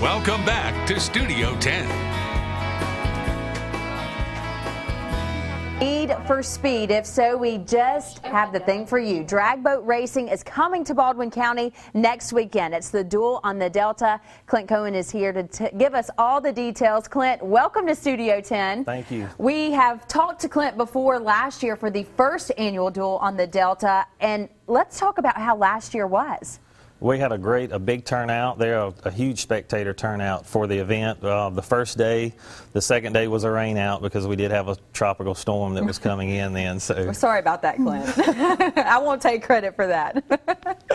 Welcome back to Studio 10. Need for speed. If so, we just have the thing for you. Drag boat racing is coming to Baldwin County next weekend. It's the duel on the Delta. Clint Cohen is here to give us all the details. Clint, welcome to Studio 10. Thank you. We have talked to Clint before last year for the first annual duel on the Delta, and let's talk about how last year was. We had a great, a big turnout there, a, a huge spectator turnout for the event. Uh, the first day, the second day was a rain out because we did have a tropical storm that was coming in then. So sorry about that, Clint. I won't take credit for that.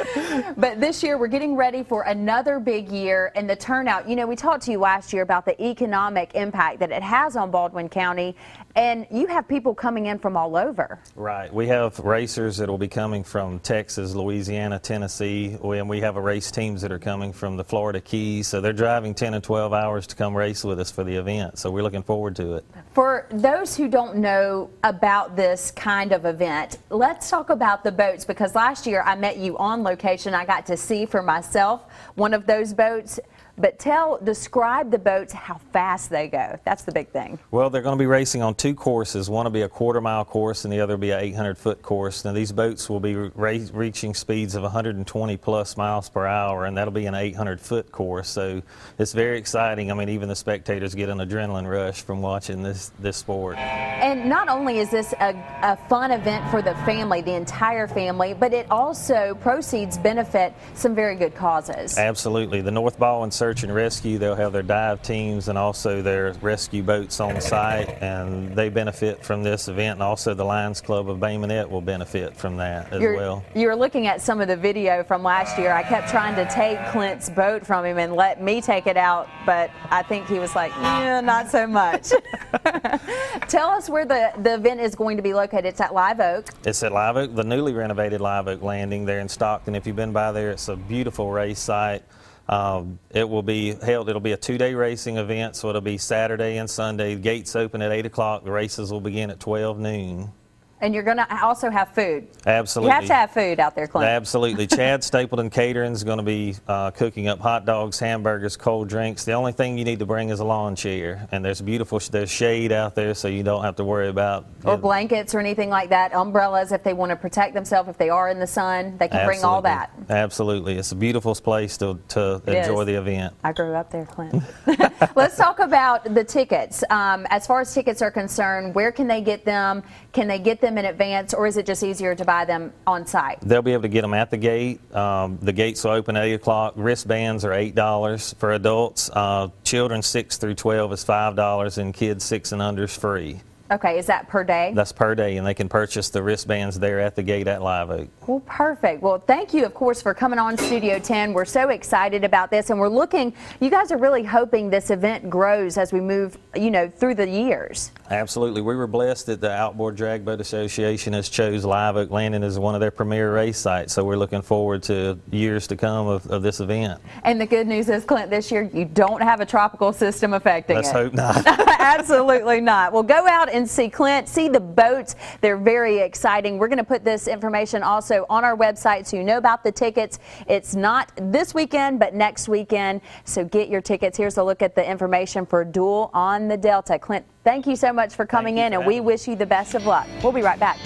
but this year we're getting ready for another big year, and the turnout. You know, we talked to you last year about the economic impact that it has on Baldwin County, and you have people coming in from all over. Right. We have racers that will be coming from Texas, Louisiana, Tennessee, and we have a race teams that are coming from the Florida Keys. So they're driving 10 and 12 hours to come race with us for the event. So we're looking forward to it. For those who don't know about this kind of event, let's talk about the boats because last year I met you on location. I got to see for myself one of those boats. But tell, describe the boats, how fast they go. That's the big thing. Well, they're going to be racing on two courses. One will be a quarter mile course and the other will be an 800 foot course. Now, these boats will be re reaching speeds of 120 plus miles per hour, and that'll be an 800 foot course. So it's very exciting. I mean, even the spectators get an adrenaline rush from watching this, this sport. And not only is this a, a fun event for the family, the entire family, but it also proceeds benefit some very good causes. Absolutely. The North Baldwin search and rescue. They'll have their dive teams and also their rescue boats on site, and they benefit from this event. And also the Lions Club of Bay Minette will benefit from that as you're, well. You were looking at some of the video from last year. I kept trying to take Clint's boat from him and let me take it out, but I think he was like, yeah, not so much. Tell us where the, the event is going to be located. It's at Live Oak. It's at Live Oak, the newly renovated Live Oak Landing there in Stockton. If you've been by there, it's a beautiful race site. Um, it will be held, it'll be a two-day racing event, so it'll be Saturday and Sunday. Gates open at 8 o'clock. The races will begin at 12 noon. And you're going to also have food. Absolutely. You have to have food out there, Clint. Absolutely. Chad Stapleton Catering is going to be uh, cooking up hot dogs, hamburgers, cold drinks. The only thing you need to bring is a lawn chair. And there's beautiful, there's shade out there so you don't have to worry about. Or blankets or anything like that. Umbrellas if they want to protect themselves, if they are in the sun, they can Absolutely. bring all that. Absolutely. It's a beautiful place to, to enjoy is. the event. I grew up there, Clint. Let's talk about the tickets. Um, as far as tickets are concerned, where can they get them? Can they get them in advance, or is it just easier to buy them on site? They'll be able to get them at the gate. Um, the gates will open at 8 o'clock. Wristbands are $8 for adults. Uh, children 6 through 12 is $5, and kids 6 and under is free. Okay, is that per day? That's per day, and they can purchase the wristbands there at the gate at Live Oak. Well, perfect. Well, thank you, of course, for coming on Studio 10. We're so excited about this, and we're looking, you guys are really hoping this event grows as we move, you know, through the years. Absolutely. We were blessed that the Outboard Drag Boat Association has chose Live Oak Landing as one of their premier race sites, so we're looking forward to years to come of, of this event. And the good news is, Clint, this year you don't have a tropical system affecting Let's it. hope not. Absolutely not. Well, go out and see Clint, see the boats. They're very exciting. We're going to put this information also on our website so you know about the tickets. It's not this weekend, but next weekend. So get your tickets. Here's a look at the information for Duel on the Delta. Clint, thank you so much for coming in, for and we wish you the best of luck. We'll be right back.